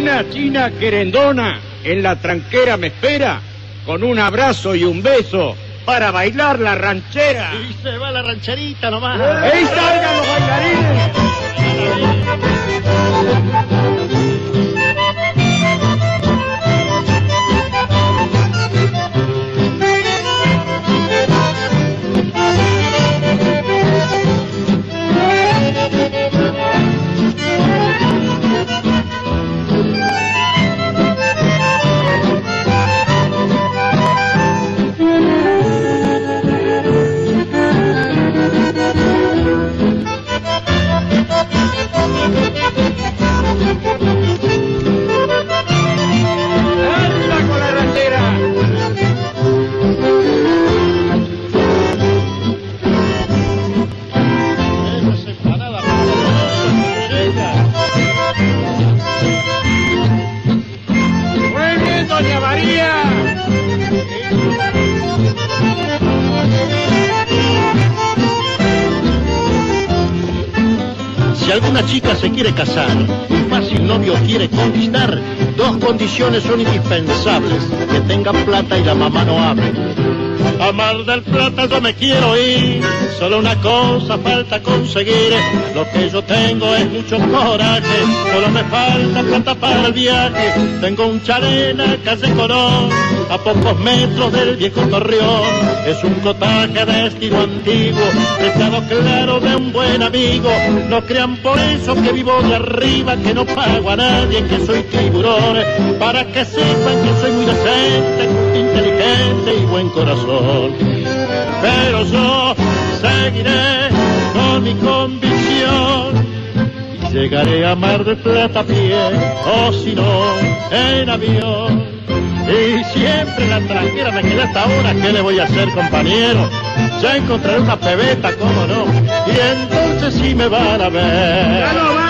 Una china querendona en la tranquera me espera con un abrazo y un beso para bailar la ranchera. Y se va la rancherita nomás. ¡Ey, salgan los bailarines! María! Si alguna chica se quiere casar, un fácil novio quiere conquistar, dos condiciones son indispensables, que tenga plata y la mamá no hable. A Mar del Plata yo me quiero ir, solo una cosa falta conseguir, lo que yo tengo es mucho coraje, solo me falta plata para el viaje, tengo un charena calle Colón, a pocos metros del viejo Torreón, es un cotaje de estilo antiguo, pescado claro de un buen amigo, no crean por eso que vivo de arriba, que no pago a nadie, que soy tiburón, para que sepan que soy muy decente, corazón. Pero yo seguiré con mi convicción y llegaré a Mar del Plata a pie, o si no, en avión. Y siempre la tranquera me quedé hasta ahora, ¿qué le voy a hacer, compañero? Ya encontraré una pebeta, cómo no, y entonces sí me van a ver.